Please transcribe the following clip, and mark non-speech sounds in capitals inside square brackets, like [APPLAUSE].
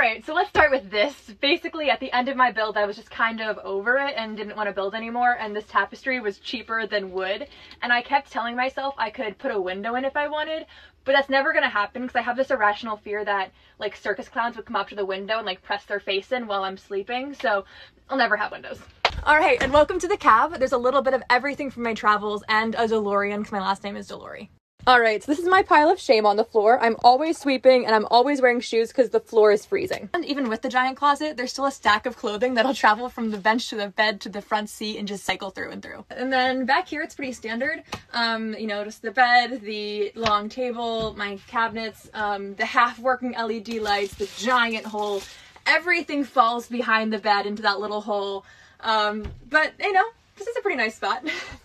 Alright, so let's start with this. Basically, at the end of my build, I was just kind of over it and didn't want to build anymore, and this tapestry was cheaper than wood, and I kept telling myself I could put a window in if I wanted, but that's never gonna happen because I have this irrational fear that like circus clowns would come up to the window and like press their face in while I'm sleeping, so I'll never have windows. Alright, and welcome to the cab. There's a little bit of everything from my travels and a DeLorean because my last name is Delury. Alright, so this is my pile of shame on the floor. I'm always sweeping and I'm always wearing shoes because the floor is freezing. And even with the giant closet, there's still a stack of clothing that'll travel from the bench to the bed to the front seat and just cycle through and through. And then back here, it's pretty standard. Um, you know, just the bed, the long table, my cabinets, um, the half-working LED lights, the giant hole. Everything falls behind the bed into that little hole. Um, but, you know, this is a pretty nice spot. [LAUGHS]